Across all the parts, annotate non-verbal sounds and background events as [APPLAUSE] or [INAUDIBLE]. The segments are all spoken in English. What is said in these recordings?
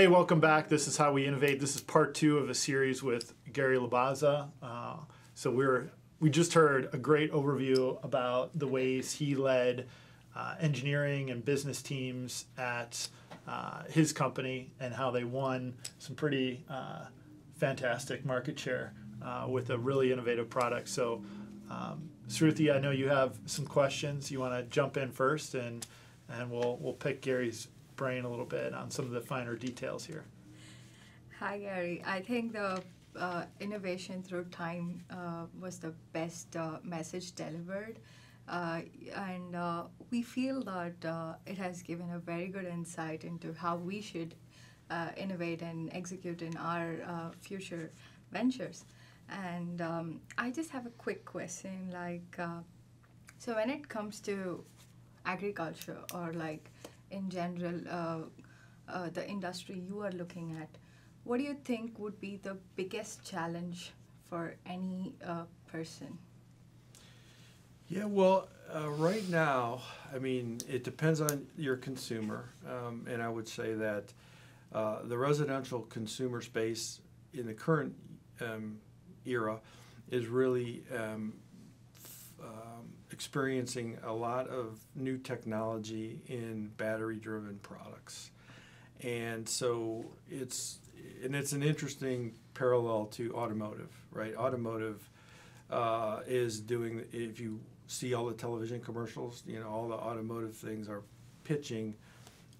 Hey, welcome back. This is How We Innovate. This is part two of a series with Gary Lobaza. Uh, so we're we just heard a great overview about the ways he led uh, engineering and business teams at uh, his company and how they won some pretty uh, fantastic market share uh, with a really innovative product. So, um, Sruthi, I know you have some questions. You want to jump in first, and and we'll we'll pick Gary's brain a little bit on some of the finer details here. Hi, Gary. I think the uh, innovation through time uh, was the best uh, message delivered. Uh, and uh, we feel that uh, it has given a very good insight into how we should innovate and execute in our future ventures. And um, I just have a quick question like, so when it comes to agriculture or like in general, the industry you are looking at, what do you think would be the biggest challenge for any uh, person? Yeah, well, uh, right now, I mean, it depends on your consumer, um, and I would say that uh, the residential consumer space in the current um, era is really um, um, experiencing a lot of new technology in battery-driven products, and so it's and it's an interesting parallel to automotive, right? Automotive uh, is doing, if you see all the television commercials, you know, all the automotive things are pitching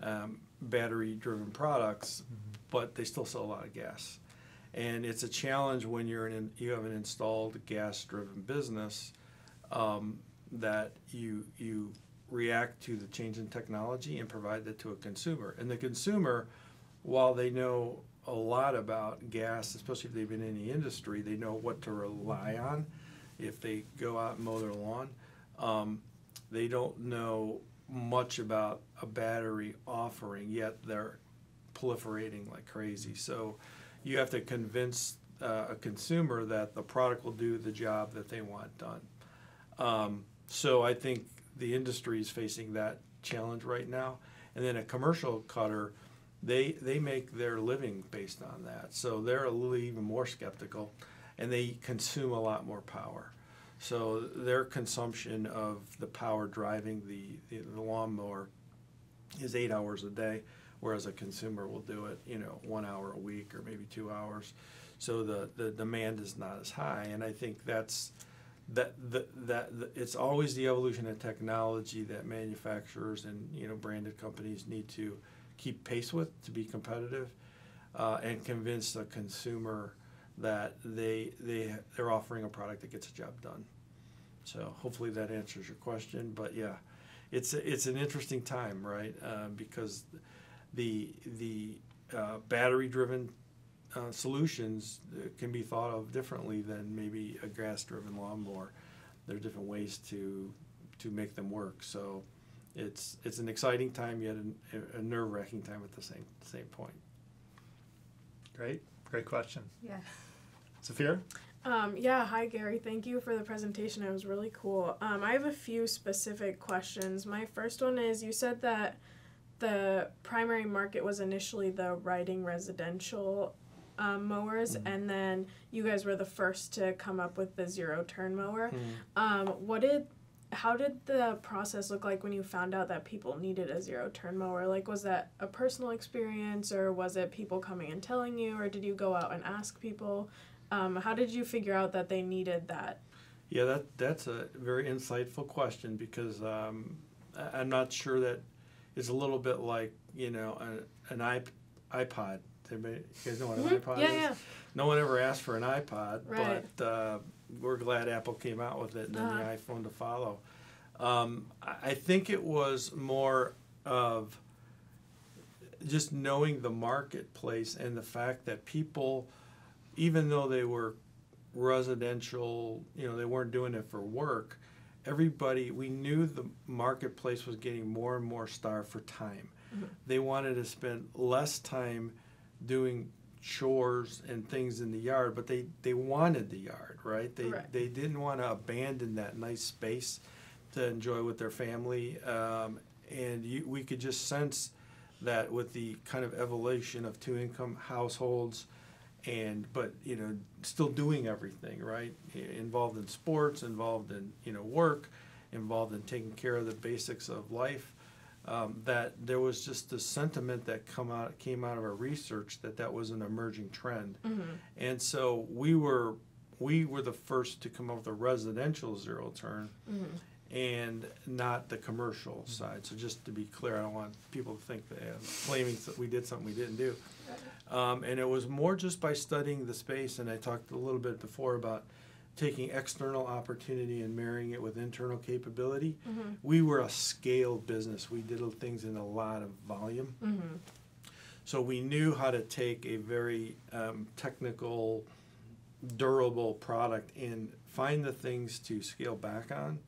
um, battery driven products, mm-hmm. but they still sell a lot of gas. And it's a challenge when you're in, you have an installed gas driven business um, that you, you react to the change in technology and provide that to a consumer. And the consumer, while they know a lot about gas, especially if they've been in the industry. They know what to rely on if they go out and mow their lawn. Um, they don't know much about a battery offering, yet they're proliferating like crazy. So you have to convince uh, a consumer that the product will do the job that they want done. Um, so I think the industry is facing that challenge right now. And then a commercial cutter they they make their living based on that. So they're a little even more skeptical, and they consume a lot more power. So their consumption of the power driving the, the, the lawnmower is eight hours a day, whereas a consumer will do it, you know, one hour a week or maybe two hours. So the, the demand is not as high, and I think that's that that it's always the evolution of technology that manufacturers and you know branded companies need to keep pace with to be competitive uh, and convince the consumer that they they they're offering a product that gets a job done. So hopefully that answers your question. But yeah, it's it's an interesting time, right? Uh, because the the uh, battery driven uh, solutions can be thought of differently than maybe a gas driven lawnmower. There are different ways to to make them work. So it's it's an exciting time yet a, a nerve wracking time at the same same point. Great, great question. Yeah. Sophia. Um, yeah, hi Gary. Thank you for the presentation. It was really cool. Um, I have a few specific questions. My first one is you said that the primary market was initially the riding residential um, mowers, mm-hmm. and then you guys were the first to come up with the zero turn mower. Mm-hmm. Um, what did how did the process look like when you found out that people needed a zero turn mower? Like, was that a personal experience, or was it people coming and telling you, or did you go out and ask people? Um, how did you figure out that they needed that? Yeah, that that's a very insightful question because um, I'm not sure that it's a little bit like you know an, an iPod. You guys know what an mm-hmm. iPod yeah, is? Yeah. No one ever asked for an iPod, right. but uh, we're glad Apple came out with it and then uh-huh. the iPhone to follow. Um, I think it was more of just knowing the marketplace and the fact that people, even though they were residential, you know, they weren't doing it for work. Everybody, we knew the marketplace was getting more and more starved for time. Mm-hmm. They wanted to spend less time doing chores and things in the yard, but they, they wanted the yard, right? They right. they didn't want to abandon that nice space to enjoy with their family, um, and you, we could just sense that with the kind of evolution of two income households and but you know still doing everything right involved in sports involved in you know work involved in taking care of the basics of life um, that there was just this sentiment that come out came out of our research that that was an emerging trend Mm-hmm. and so we were we were the first to come up with a residential zero turn Mm-hmm. and not the commercial side. So just to be clear, I don't want people to think that uh, claiming that we did something we didn't do. Um, and it was more just by studying the space, and I talked a little bit before about taking external opportunity and marrying it with internal capability. Mm-hmm. We were a scale business. We did things in a lot of volume. Mm-hmm. So we knew how to take a very um, technical, durable product and find the things to scale back on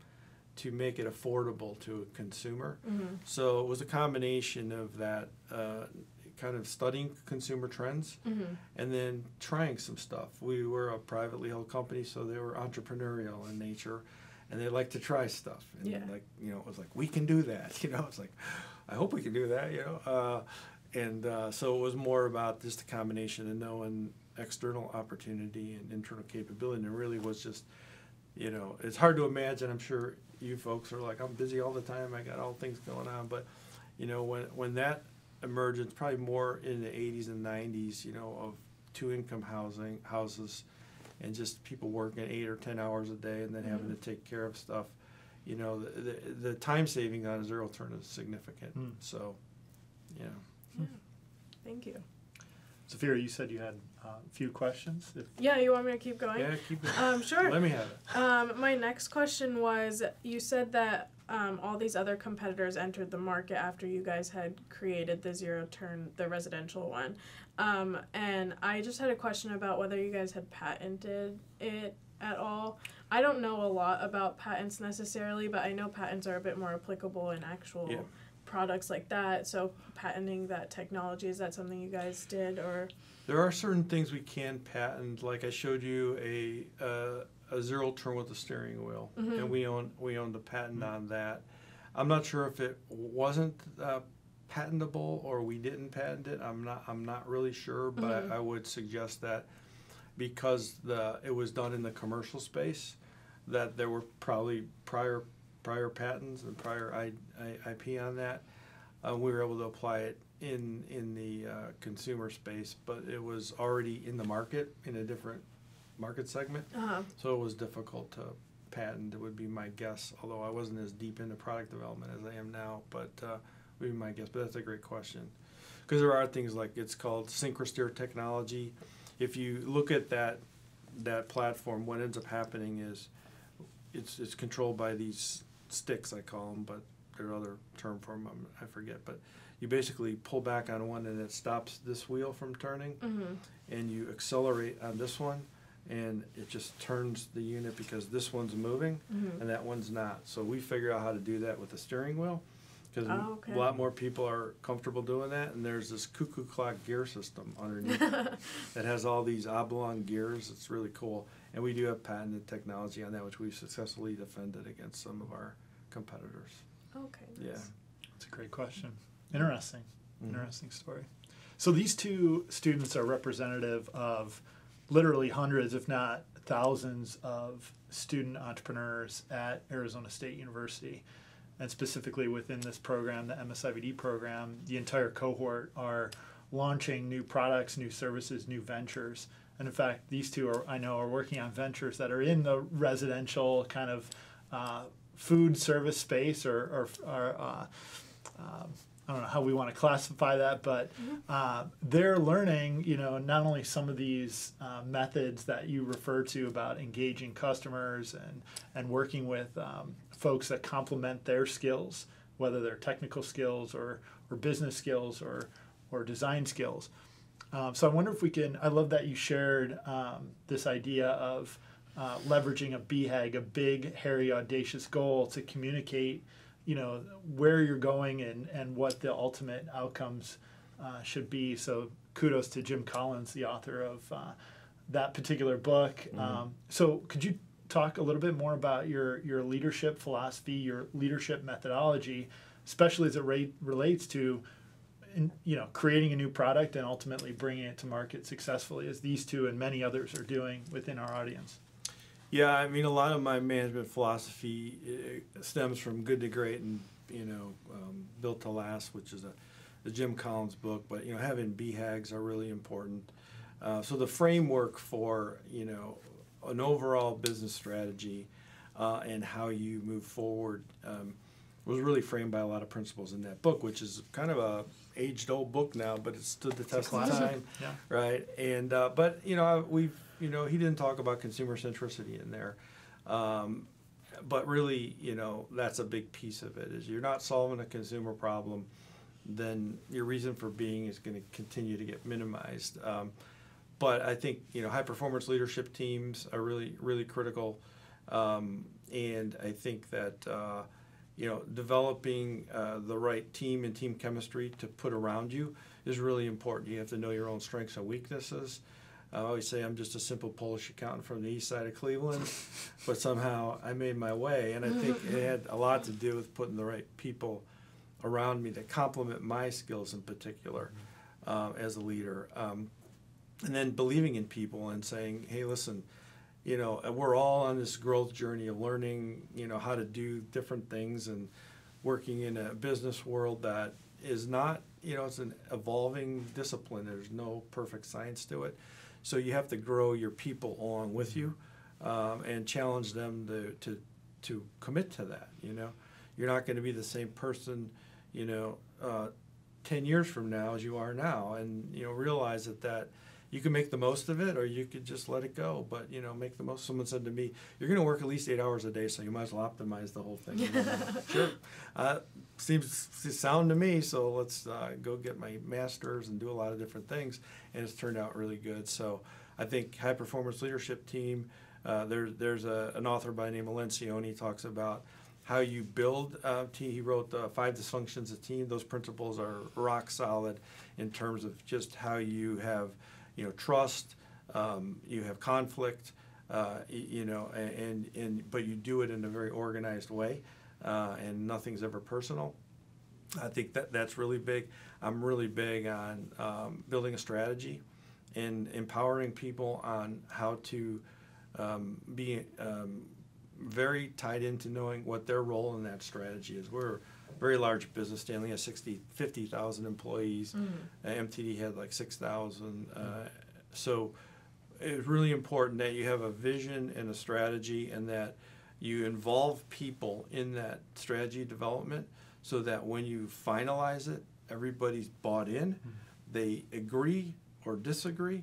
to make it affordable to a consumer. Mm-hmm. So it was a combination of that uh, kind of studying consumer trends Mm-hmm. and then trying some stuff. We were a privately held company, so they were entrepreneurial in nature and they like to try stuff. And Yeah. like, you know, it was like, we can do that. [LAUGHS] You know, it's like, I hope we can do that, you know. Uh, and uh, so it was more about just a combination of knowing external opportunity and internal capability. And it really was just, you know, it's hard to imagine. I'm sure you folks are like, I'm busy all the time. I got all things going on. But, you know, when, when that emergence, probably more in the 80s and 90s, you know, of two income housing houses and just people working eight or 10 hours a day and then having to take care of stuff, you know, the, the, the time saving on a zero turn is significant. Mm. So, yeah. Thank you. Zafira, you said you had uh, a few questions. If, Yeah, you want me to keep going? Yeah, keep it. Um, sure. Let me have it. Um, my next question was you said that um, all these other competitors entered the market after you guys had created the zero turn, the residential one. Um, and I just had a question about whether you guys had patented it at all. I don't know a lot about patents necessarily, but I know patents are a bit more applicable in actual Yeah. products like that. So, patenting that technology, is that something you guys did or? There are certain things we can patent, like I showed you a uh, a zero turn with the steering wheel, Mhm. and we own we own the patent on that. I'm not sure if it wasn't uh, patentable or we didn't patent it. I'm not I'm not really sure, but Mhm. I, I would suggest that because the it was done in the commercial space, that there were probably prior prior patents and prior I, I, IP on that. Uh, we were able to apply it in in the uh, consumer space, but it was already in the market in a different market segment, Uh-huh. so it was difficult to patent. It would be my guess, although I wasn't as deep into product development as I am now, but uh, would be my guess. But that's a great question because there are things like it's called Synchrosteer technology. If you look at that that platform, what ends up happening is it's it's controlled by these sticks I call them, but there's other term for them I forget. But you basically pull back on one and it stops this wheel from turning, Mm-hmm. and you accelerate on this one, and it just turns the unit because this one's moving Mm-hmm. and that one's not. So we figure out how to do that with the steering wheel because Oh, okay. a lot more people are comfortable doing that. And there's this cuckoo clock gear system underneath [LAUGHS] that has all these oblong gears. It's really cool. And we do have patented technology on that, which we've successfully defended against some of our competitors. okay. Yeah. nice. that's a great question. Interesting. Mhm. Interesting story. So these two students are representative of literally hundreds, if not thousands, of student entrepreneurs at Arizona State University. And specifically within this program, the MSIVD program, the entire cohort are launching new products, new services, new ventures. And in fact, these two are I know are working on ventures that are in the residential kind of uh, food service space or, or, or uh, um, I don't know how we want to classify that, but uh, they're learning, you know, not only some of these uh, methods that you refer to about engaging customers and and working with um, folks that complement their skills, whether they're technical skills or or business skills or or design skills. Um, so I wonder if we can. I love that you shared um, this idea of uh, leveraging a BHAG, a big, hairy, audacious goal to communicate, you know, where you're going and and what the ultimate outcomes uh, should be. So kudos to Jim Collins, the author of uh, that particular book. Um, so could you talk a little bit more about your your leadership philosophy, your leadership methodology, especially as it ra- relates to in, you know, creating a new product and ultimately bringing it to market successfully, as these two and many others are doing within our audience. Yeah, I mean, a lot of my management philosophy uh, stems from Good to Great and you know, um, Built to Last, which is a the Jim Collins book. But you know, having BHAGs are really important. Uh, so the framework for you know an overall business strategy uh, and how you move forward um, was really framed by a lot of principles in that book, which is kind of a aged old book now, but it stood the test of time, Yeah. right? And uh, but you know we've you know he didn't talk about consumer centricity in there. Um, but really, you know, that's a big piece of it. Is you're not solving a consumer problem, then your reason for being is going to continue to get minimized. Um, but I think you know high performance leadership teams are really really critical, um, and I think that uh, you know developing uh, the right team and team chemistry to put around you is really important. You have to know your own strengths and weaknesses. I always say I'm just a simple Polish accountant from the east side of Cleveland, [LAUGHS] but somehow I made my way, and I think it had a lot to do with putting the right people around me that complement my skills in particular uh, as a leader, um, and then believing in people and saying, "Hey, listen." You know, we're all on this growth journey of learning, you know, how to do different things and working in a business world that is not, you know, it's an evolving discipline. There's no perfect science to it. So you have to grow your people along with you um, and challenge them to, to, to commit to that. You know, you're not going to be the same person, you know, uh, 10 years from now as you are now. And, you know, realize that that you can make the most of it or you could just let it go. But, you know, make the most. Someone said to me, you're going to work at least eight hours a day, so you might as well optimize the whole thing. [LAUGHS] Sure. Uh, seems sound to me. So let's uh, go get my master's and do a lot of different things, and it's turned out really good. So I think high performance leadership team. Uh, there, there's a, an author by the name of Lencioni talks about how you build a team. He wrote uh, Five Dysfunctions of Team. Those principles are rock solid in terms of just how you have, you know, trust. Um, you have conflict. Uh, you know, and, and but you do it in a very organized way uh, and nothing's ever personal. I think that that's really big. I'm really big on um, building a strategy and empowering people on how to um, be um, very tied into knowing what their role in that strategy is. We're very large business. Stanley has 60, 50,000 employees. Mm. Uh, MTD had like 6,000. Uh, so it's really important that you have a vision and a strategy and that – you involve people in that strategy development so that when you finalize it, everybody's bought in. Mm-hmm. They agree or disagree,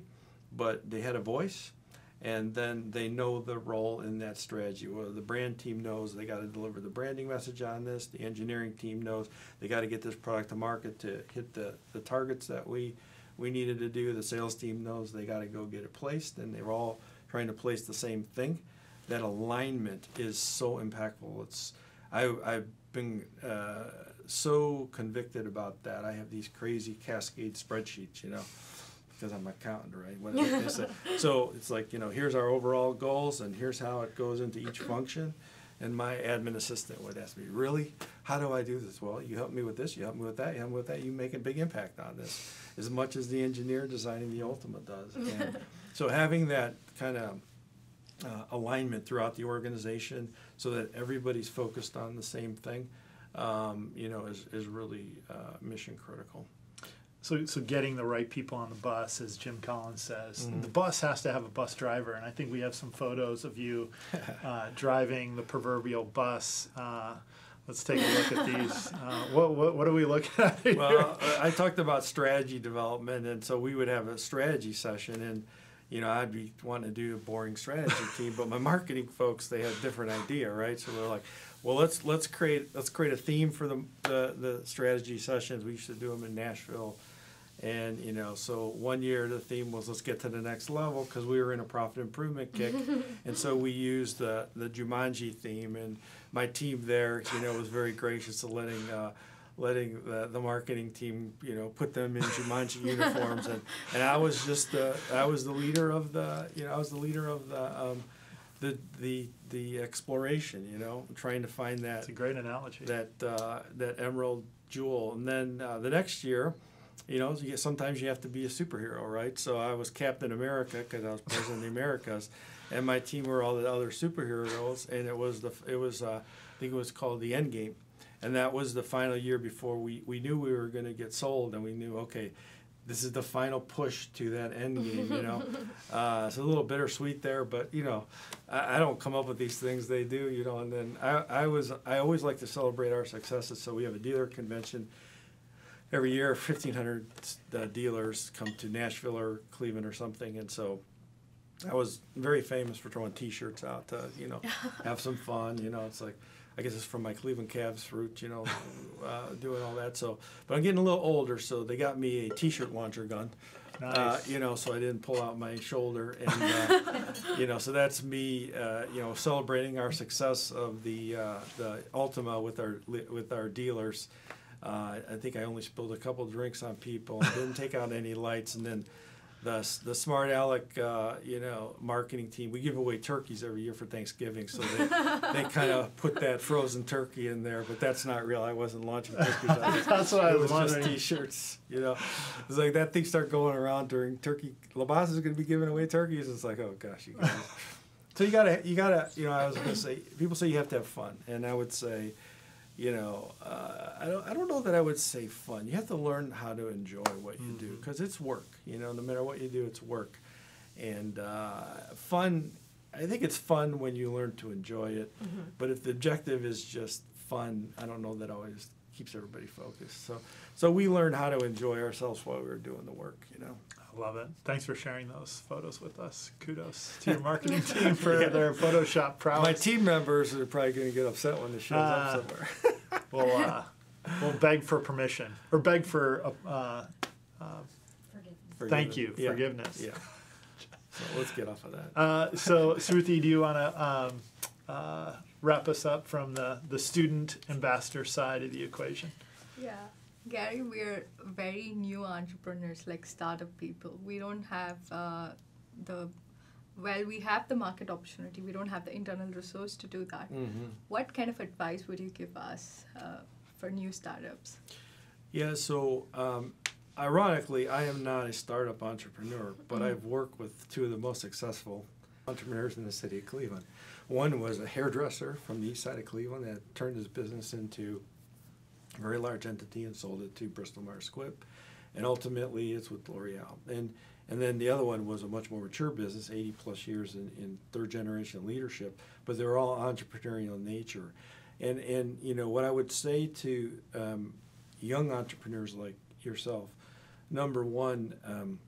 but they had a voice, and then they know the role in that strategy. Well, the brand team knows they got to deliver the branding message on this. The engineering team knows they got to get this product to market to hit the, the targets that we we needed to do. The sales team knows they got to go get it placed, and they're all trying to place the same thing that alignment is so impactful. It's I, I've been uh, so convicted about that. I have these crazy cascade spreadsheets, you know, because I'm an accountant, right? [LAUGHS] so it's like you know, here's our overall goals, and here's how it goes into each function. And my admin assistant would ask me, "Really? How do I do this?" Well, you help me with this, you help me with that, you help me with that. You make a big impact on this, as much as the engineer designing the ultimate does. And [LAUGHS] so having that kind of uh, alignment throughout the organization so that everybody's focused on the same thing, um, you know, is, is really uh, mission critical. So, so getting the right people on the bus, as Jim Collins says, mm-hmm. the bus has to have a bus driver, and I think we have some photos of you [LAUGHS] uh, driving the proverbial bus. Uh, let's take a look at these. [LAUGHS] Uh, what, what, what are we looking at? Here? Well, I talked about strategy development, and so we would have a strategy session, and you know, I'd be wanting to do a boring strategy [LAUGHS] team, but my marketing folks they had a different idea, right? So they're like, well, let's let's create let's create a theme for the the, the strategy sessions. We used to do them in Nashville, and you know, so one year the theme was let's get to the next level because we were in a profit improvement kick, [LAUGHS] and so we used the the Jumanji theme, and my team there, you know, was very gracious to letting. Uh, letting the, the marketing team, you know, put them in Jumanji [LAUGHS] uniforms, and, and I was just the I was the leader of the you know I was the leader of the um, the the the exploration, you know, trying to find that. It's a great analogy. That uh, that emerald jewel, and then uh, the next year, you know, you sometimes you have to be a superhero, right? So I was Captain America because I was president of the Americas, and my team were all the other superheroes, and it was the it was uh, I think it was called the End Game, and that was the final year before we we knew we were going to get sold, and we knew okay. This is the final push to that end game, you know. [LAUGHS] uh, it's a little bittersweet there, but you know, I, I don't come up with these things; they do, you know. And then I, I was, I always like to celebrate our successes. So we have a dealer convention every year 1500 uh, dealers come to nashville or cleveland or something and so i was very famous for throwing t-shirts out to you know [LAUGHS] have some fun you know it's like i guess it's from my cleveland Cavs route you know [LAUGHS] uh, doing all that so but i'm getting a little older so they got me a t-shirt launcher gun Nice. uh, you know, so I didn't pull out my shoulder, and uh, [LAUGHS] you know, so that's me, uh, you know, celebrating our success of the uh, the Ultima with our with our dealers. Uh, I think I only spilled a couple drinks on people, and didn't take out any lights, and then the the smart aleck, uh, you know, marketing team. We give away turkeys every year for Thanksgiving, so they they [LAUGHS] kind of put that frozen turkey in there, but that's not real. I wasn't launching [LAUGHS] turkeys. Was- [LAUGHS] That's what I was was just. T-shirts, you know. It's like that thing start going around during turkey. Labaz is going to be giving away turkeys. It's like, oh gosh, you guys. so you gotta, you gotta, you know. I was going to say, people say you have to have fun, and I would say, you know, uh, I don't, I don't know that I would say fun. You have to learn how to enjoy what you do because it's work. You know, no matter what you do, it's work, and uh, fun. I think it's fun when you learn to enjoy it. But if the objective is just fun, I don't know that always keeps everybody focused. So, so we learned how to enjoy ourselves while we were doing the work. You know. I love it. Thanks for sharing those photos with us. Kudos to your [LAUGHS] marketing team for Yeah. their Photoshop prowess. My team members are probably going to get upset when this shows Ah. up somewhere. [LAUGHS] We'll, uh, we'll beg for permission or beg for uh, uh, thank you, Yeah. forgiveness. Yeah. So let's get off of that. Uh, so, Sruthi, do you want to um, uh, wrap us up from the, the student ambassador side of the equation? Yeah. Gary, we're very new entrepreneurs, like startup people. We don't have uh, the, well, we have the market opportunity. We don't have the internal resource to do that. Mm-hmm. What kind of advice would you give us uh, for new startups? Yeah, so um, ironically, I am not a startup entrepreneur, but I've worked with two of the most successful entrepreneurs in the city of Cleveland. One was a hairdresser from the east side of Cleveland that turned his business into very large entity and sold it to Bristol Myers Squibb. And ultimately, it's with L'Oreal. And and then the other one was a much more mature business, 80 plus years in, in third generation leadership, but they're all entrepreneurial in nature. And, and you know, what I would say to um, young entrepreneurs like yourself, number one, um,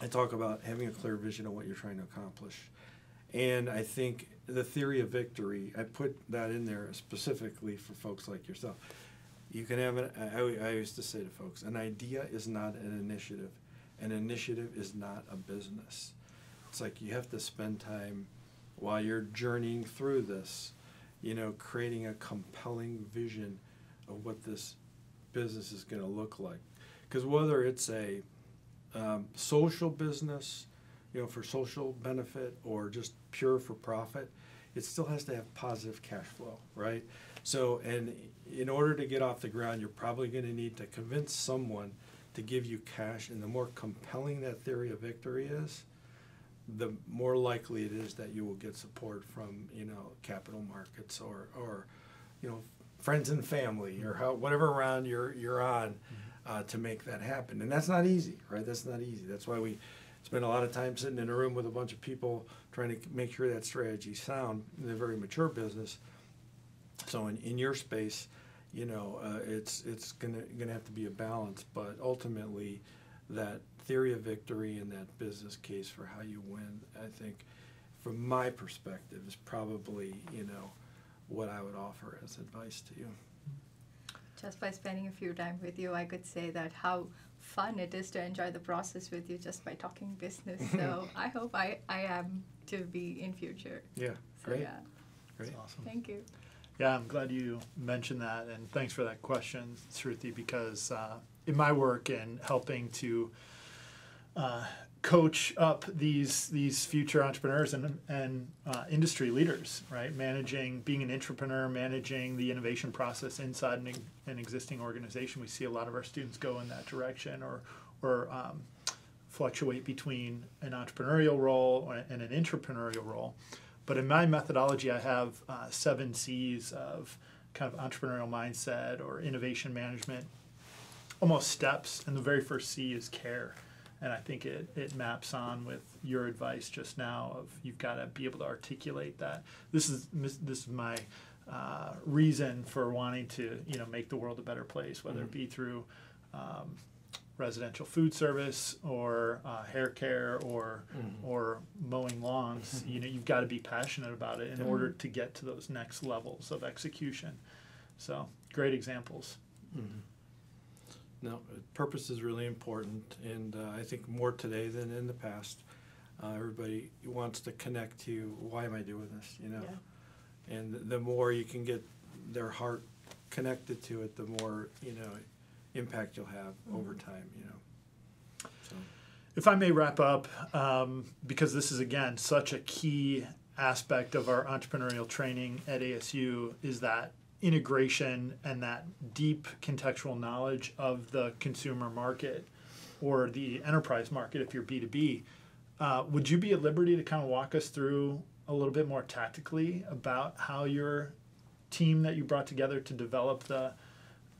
I talk about having a clear vision of what you're trying to accomplish. And I think the theory of victory, I put that in there specifically for folks like yourself. You can have an, I, I used to say to folks, an idea is not an initiative. An initiative is not a business. It's like you have to spend time while you're journeying through this, you know, creating a compelling vision of what this business is going to look like. Because whether it's a um, social business, you know, for social benefit or just pure for profit, it still has to have positive cash flow, right? So, and in order to get off the ground, you're probably going to need to convince someone to give you cash. And the more compelling that theory of victory is, the more likely it is that you will get support from, you know, capital markets or, or you know, friends and family or how, whatever round you're, you're on uh, to make that happen. And that's not easy, right? That's not easy. That's why we spend a lot of time sitting in a room with a bunch of people trying to make sure that strategy's sound in a very mature business. So in, in your space, you know, uh, it's it's gonna gonna have to be a balance, but ultimately, that theory of victory and that business case for how you win, I think, from my perspective, is probably you know what I would offer as advice to you. Just by spending a few time with you, I could say that how fun it is to enjoy the process with you just by talking business. So [LAUGHS] I hope I, I am to be in future. Yeah, So great, yeah, great. That's awesome. thank you. Yeah, I'm glad you mentioned that, and thanks for that question, Shruti, because uh, in my work in helping to uh, coach up these these future entrepreneurs and and uh, industry leaders, right? Managing, being an entrepreneur, managing the innovation process inside an, an existing organization. We see a lot of our students go in that direction, or or um, fluctuate between an entrepreneurial role and an entrepreneurial role. But in my methodology, I have uh, seven C's of kind of entrepreneurial mindset or innovation management, almost steps. And the very first C is care and I think it, it maps on with your advice just now of you've got to be able to articulate that. This is this is my uh, reason for wanting to you know make the world a better place, whether mm-hmm. it be through um, residential food service or uh, hair care or mm-hmm. or mowing lawns. Mm-hmm. You know you've got to be passionate about it in mm-hmm. order to get to those next levels of execution. So great examples. Mm-hmm. No, purpose is really important, and uh, I think more today than in the past. Uh, everybody wants to connect to why am I doing this, you know? Yeah. And the more you can get their heart connected to it, the more you know impact you'll have mm-hmm. over time, you know. So. If I may wrap up, um, because this is again such a key aspect of our entrepreneurial training at ASU, is that integration and that deep contextual knowledge of the consumer market or the enterprise market if you're B2B. Uh, would you be at liberty to kind of walk us through a little bit more tactically about how your team that you brought together to develop the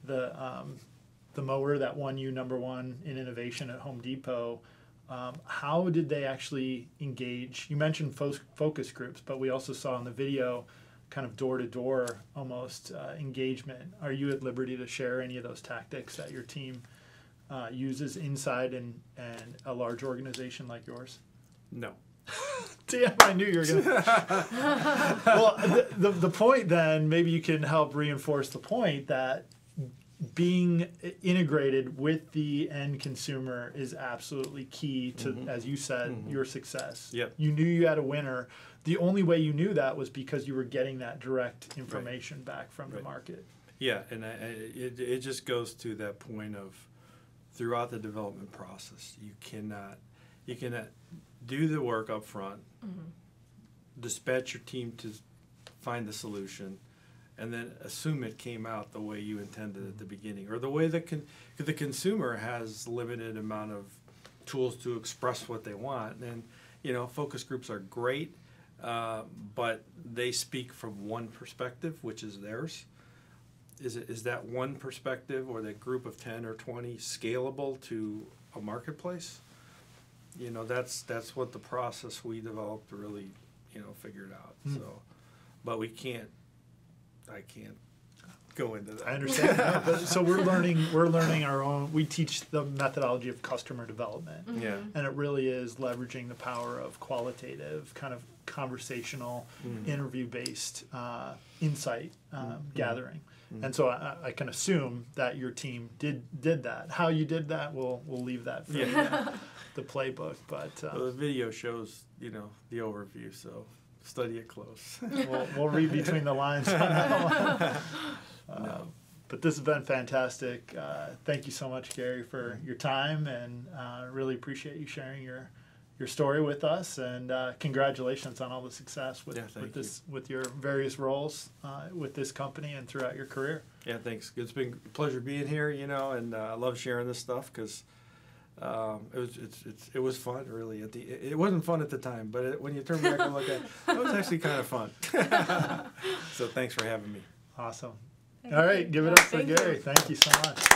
the um, the mower that won you number one in innovation at Home Depot? Um, how did they actually engage? You mentioned fo- focus groups, but we also saw in the video kind of door to door almost uh, engagement. Are you at liberty to share any of those tactics that your team uh, uses inside and, and a large organization like yours? No. [LAUGHS] Damn, I knew you were going [LAUGHS] to. well, the, the, the point then, maybe you can help reinforce the point that being integrated with the end consumer is absolutely key to, mm-hmm. as you said, mm-hmm. your success. Yep. You knew you had a winner the only way you knew that was because you were getting that direct information right. back from right. the market. Yeah, and I, it, it just goes to that point of throughout the development process, you cannot you cannot do the work up front, mm-hmm. dispatch your team to find the solution, and then assume it came out the way you intended at the beginning, or the way that con- the consumer has limited amount of tools to express what they want. And you know, focus groups are great uh, but they speak from one perspective, which is theirs. Is it is that one perspective or that group of ten or twenty scalable to a marketplace? You know, that's that's what the process we developed really, you know, figured out. Mm. So, but we can't. I can't go into that. I understand. [LAUGHS] so we're learning. We're learning our own. We teach the methodology of customer development. Mm-hmm. Yeah. And it really is leveraging the power of qualitative, kind of conversational, mm-hmm. interview-based uh, insight um, mm-hmm. gathering. Mm-hmm. And so I, I, can assume that your team did did that. How you did that, we'll we'll leave that for yeah. the, the playbook. But uh, well, the video shows you know the overview, so study it close. [LAUGHS] we'll, we'll read between the lines on that one. [LAUGHS] no. Um, but this has been fantastic. Uh, thank you so much, Gary, for your time, and uh, really appreciate you sharing your your story with us. And uh, congratulations on all the success with, yeah, with this with your various roles uh, with this company and throughout your career. Yeah, thanks. It's been a pleasure being here. You know, and uh, I love sharing this stuff because. Um, it was it's, it's, it was fun really at the it wasn't fun at the time but it, when you turn back and look at it it was actually kind of fun [LAUGHS] so thanks for having me awesome all right, give it up for Gary. You. Thank you so much.